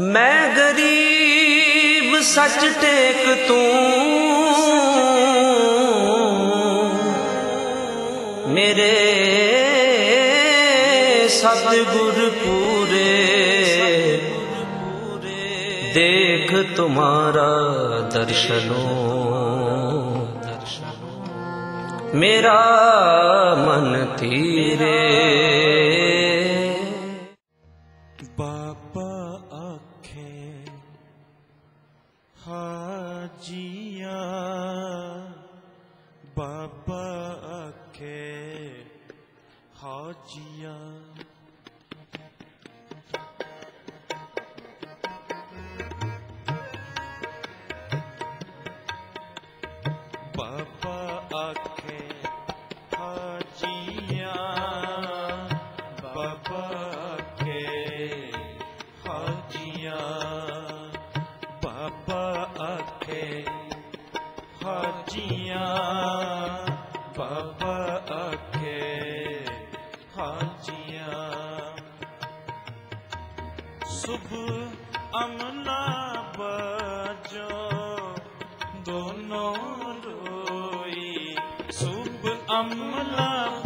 ਮੈਂ ਗਰੀਬ ਸੱਚ ਟੇਕ ਤੂੰ। ਮੇਰੇ ਸਤਿਗੁਰ ਪੂਰੇ ਦੇਖ ਤੁਮਾਰਾ ਦਰਸ਼ਨੋ। ਮੇਰਾ ਮਨ ਤੀਰੇ। ਹਾਜੀਆ ਬਾਬਾ ਆਖੇ ਹਾਜੀਆ ਬਾਬਾ ਆਖੇ ਹਾਜੀਆ ਬਾਬਾ ਆਖੇ ਹਾਜੀਆ ਸੁਭ ਅਮਨਾ ਬਜੋ। ਦੋਨੋਂ ਰੋਈ ਸੁਭ ਅਮਲਾ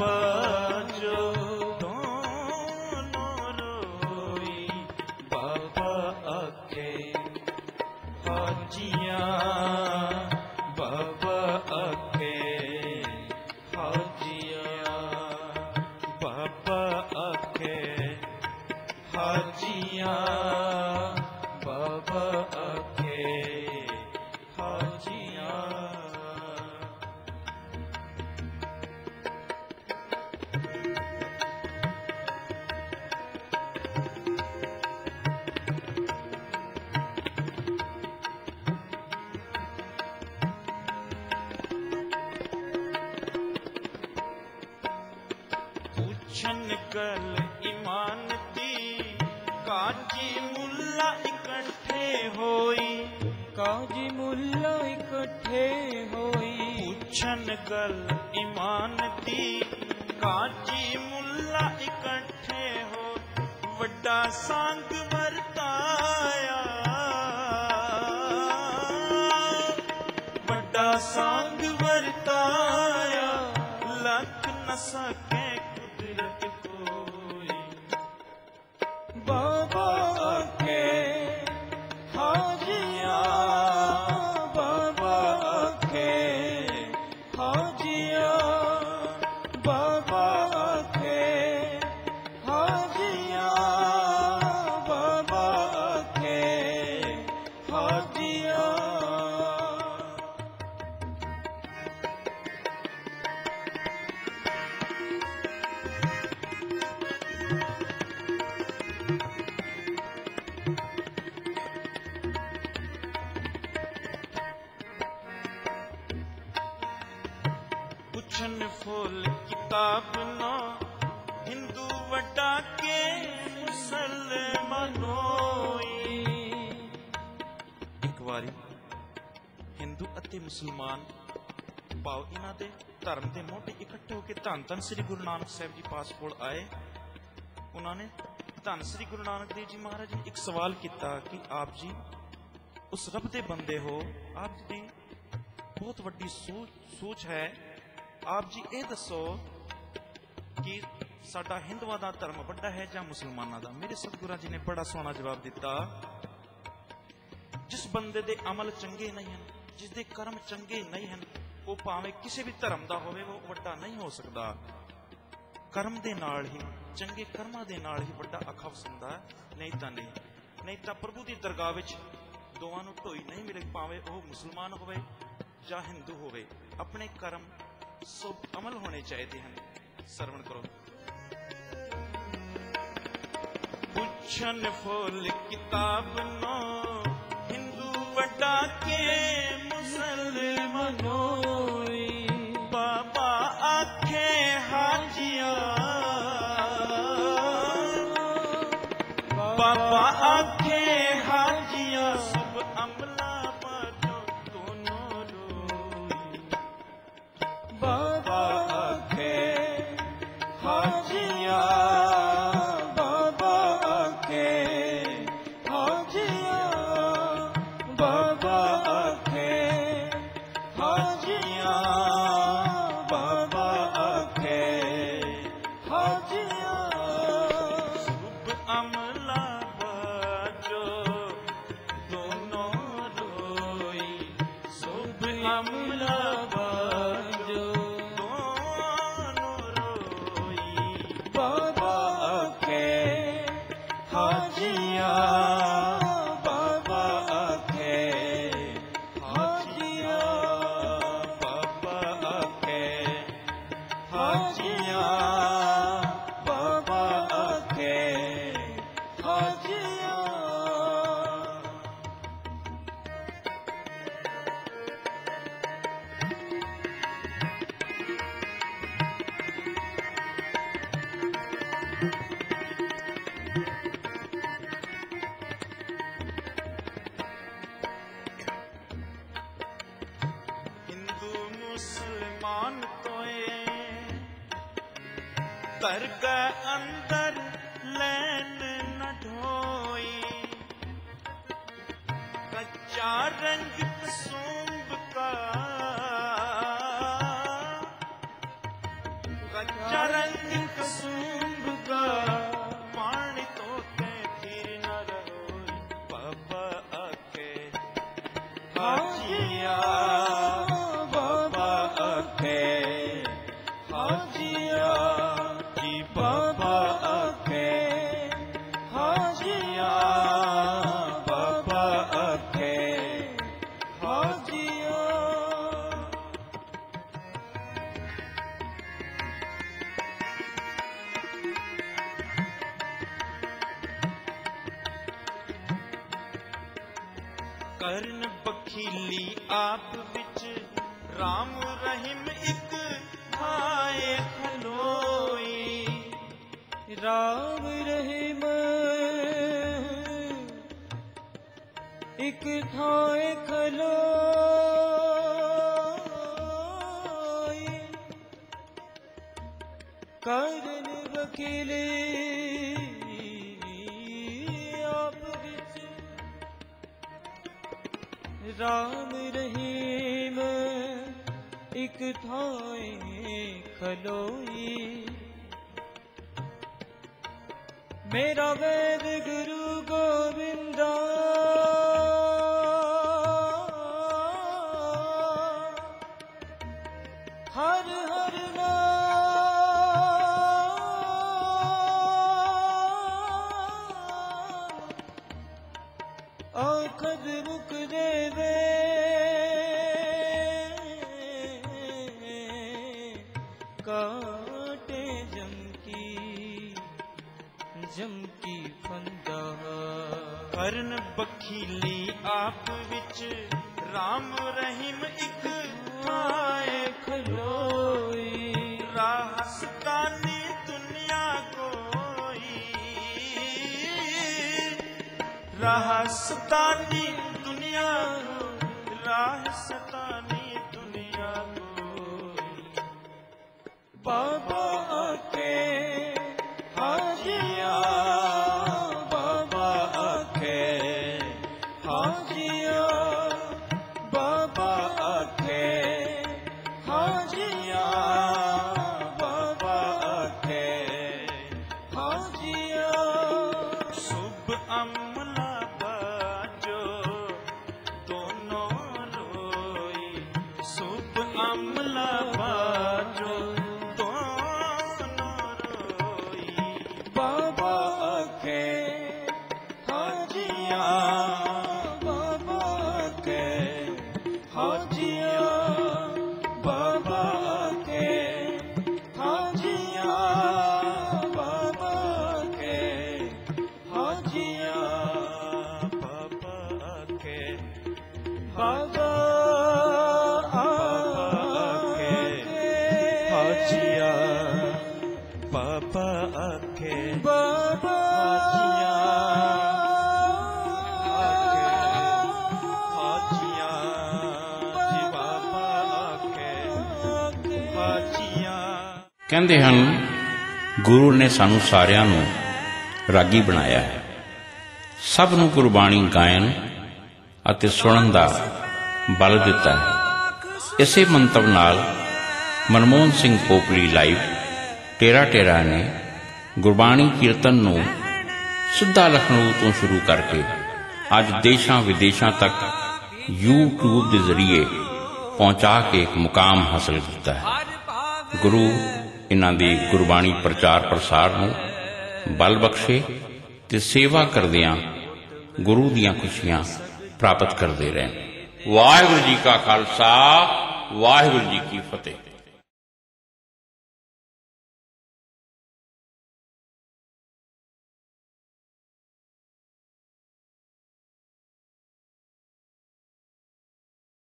ਹਾਜੀਆਂ ਬਾਬਾ ਆਖੇ ਹਾਜੀਆਂ ਪੁੱਛਨ ਗਲ ਇਕੱਠੇ ਹੋਈ। ਪੁੱਛਨ ਗਲ ਇਮਾਨ ਦੀ। ਕਾਜੀ ਮੁੱਲਾ ਇਕੱਠੇ ਹੋ। ਵੱਡਾ ਸੰਗ ਵਰਤਾਇਆ। ਵੱਡਾ ਸੰਗ ਵਰਤਾਇਆ। ਲੱਖ ਨਸਕ ਪੁੱਛਣ ਫੁੱਲ ਕਿਤਾਬ ਨਾ ਹਿੰਦੂ ਵੱਡਾ ਕੇ ਮੁਸਲਮਾਨੋਈ ਇੱਕ ਵਾਰੀ ਹਿੰਦੂ ਅਤੇ ਮੁਸਲਮਾਨ ਭਾਵ ਇਹਨਾਂ ਦੇ ਧਰਮ ਦੇ ਮੋਢੇ ਇਕੱਠੇ ਹੋ ਕੇ ਧੰਨ ਧੰਨ ਸ੍ਰੀ ਗੁਰੂ ਨਾਨਕ ਸਾਹਿਬ ਜੀ ਪਾਸ ਕੋਲ ਆਏ। ਉਹਨਾਂ ਨੇ ਧੰਨ ਸ੍ਰੀ ਗੁਰੂ ਨਾਨਕ ਦੇਵ ਜੀ ਮਹਾਰਾਜ ਜੀ ਇੱਕ ਸਵਾਲ ਕੀਤਾ ਕਿ ਆਪ ਜੀ ਉਸ ਰੱਬ ਦੇ ਬੰਦੇ ਹੋ, ਆਪ ਜੀ ਦੀ ਬਹੁਤ ਵੱਡੀ ਸੋਚ ਸੋਚ ਹੈ। ਆਪ ਜੀ ਇਹ ਦੱਸੋ ਕਿ ਸਾਡਾ ਹਿੰਦੂਆਂ ਦਾ ਧਰਮ ਵੱਡਾ ਹੈ ਜਾਂ ਮੁਸਲਮਾਨਾਂ ਦਾ? ਮੇਰੇ ਸਤਿਗੁਰਾਂ ਜੀ ਨੇ ਬੜਾ ਸੋਹਣਾ ਜਵਾਬ ਦਿੱਤਾ। ਜਿਸ ਬੰਦੇ ਦੇ ਅਮਲ ਚੰਗੇ ਨਹੀਂ ਹਨ ਜਿਸ ਦੇ ਕਰਮ ਚੰਗੇ ਨਹੀਂ ਹਨ, ਉਹ ਭਾਵੇਂ ਕਿਸੇ ਵੀ ਧਰਮ ਦਾ ਹੋਵੇ, ਉਹ ਵੱਡਾ ਨਹੀਂ ਹੋ ਸਕਦਾ। ਕਰਮ ਦੇ ਨਾਲ ਹੀ, ਚੰਗੇ ਕਰਮਾਂ ਦੇ ਨਾਲ ਹੀ ਵੱਡਾ ਅੱਖਾਂ ਵਸਦਾ ਨਹੀਂ ਤਾਂ ਨਹੀਂ। ਨਹੀਂ ਤਾਂ ਪ੍ਰਭੂ ਦੀ ਦਰਗਾਹ ਵਿੱਚ ਦੋਵਾਂ ਨੂੰ ਢੋਈ ਨਹੀਂ ਮਿਲੇ, ਭਾਵੇਂ ਉਹ ਮੁਸਲਮਾਨ ਹੋਵੇ ਜਾਂ ਹਿੰਦੂ ਹੋਵੇ, ਆਪਣੇ ਕਰਮ ਸਭ ਅਮਲ ਹੋਣੇ ਚਾਹੀਦੇ ਹਨ। ਸਰਵਣ ਕਰੋ। ਪੁੱਛਨ ਫੁੱਲ ਕਿਤਾਬ ਨੋ ਵੱਡਾ ਕੇ ਮੁਸਲਮਾਨੋਈ ਬਾਬਾ ਆਖੇ ਹਾਜੀਆਂ ਬਾਬਾ ਆਖੇ ਹਾਜੀਆਂ ਸਭ ਅਮਲਾ ਰੋਈ ਹਿੰਦੂ ਮੁਸਲਮਾਨ ਤੋਏ ਦਰਗਾ ਅੰਦਰ ਲੈਣ ਨ ਢੋਈ ਕੱਚਾ ਰੰਗ ਕਸੂੰਬ ਰਹਿਮ ਇੱਕ ਹਾਏ ਖਲੋਈ। ਰਾਮ ਰਹਿਮ। ਇਕ ਥਾਏ ਖਲੋਈ। ਕਰਨ ਵਕੀਲੇ ਆਪ ਵਿੱਚ ਰਾਮ ਰਹੀਮ। ਇਕ ਥਾਏ ਖਲੋਈ। ਮੇਰਾ ਵੇਦ ਗੁਰੂ ਗੋਬਿੰਦਾ। ਕਾਟੇ ਜਮ ਕੀ ਜਮ ਕੀ ਫੰਦਾ ਕਰਨ ਬਖੀਲੀ ਆਪ ਵਿੱਚ RAM ਰਹਿਮ ਇੱਕ ਹਾਏ ਖਲੋਈ ਰਾਹਸਤਾਨੀ ਦੁਨੀਆ ਕੋਈ ਰਾਹਸਤਾਨੀ ਦੁਨੀਆ ਰਾਹਸਤਾਨੀ ਦੁਨੀਆ ਬਾਬਾ ਆਖੇ ਕਹਿੰਦੇ ਹਨ ਗੁਰੂ ਨੇ ਸਾਨੂੰ ਸਾਰਿਆਂ ਨੂੰ ਰਾਗੀ ਬਣਾਇਆ ਹੈ। ਸਭ ਨੂੰ ਗੁਰਬਾਣੀ ਗਾਇਨ ਅਤੇ ਸੁਣਨ ਦਾ ਬਲ ਦਿੱਤਾ ਹੈ। ਇਸੇ ਮੰਤਵ ਨਾਲ ਮਨਮੋਹਨ ਸਿੰਘ ਪੋਪਲੀ ਲਾਈਵ ਟੇਰਾ ਟੇਰਾ ਨੇ ਗੁਰਬਾਣੀ ਕੀਰਤਨ ਨੂੰ ਸਿੱਧਾ ਲਖਨਊ ਤੋਂ ਸ਼ੁਰੂ ਕਰਕੇ ਅੱਜ ਦੇਸ਼ਾਂ ਵਿਦੇਸ਼ਾਂ ਤੱਕ YouTube ਦੇ ਜ਼ਰੀਏ ਪਹੁੰਚਾ ਕੇ ਇੱਕ ਮੁਕਾਮ ਹਾਸਲ ਕੀਤਾ ਹੈ। ਗੁਰੂ, ਇਹਨਾਂ ਦੀ ਗੁਰਬਾਣੀ ਪ੍ਰਚਾਰ ਪ੍ਰਸਾਰ ਨੂੰ ਬਲ ਬਖਸ਼ੇ ਤੇ ਸੇਵਾ ਕਰਦਿਆਂ ਗੁਰੂ ਦੀਆਂ ਖੁਸ਼ੀਆਂ ਪ੍ਰਾਪਤ ਕਰਦੇ ਰਹਿਣ। ਵਾਹਿਗੁਰੂ ਜੀ ਕਾ ਖਾਲਸਾ, ਵਾਹਿਗੁਰੂ ਜੀ ਕੀ ਫਤਿਹ।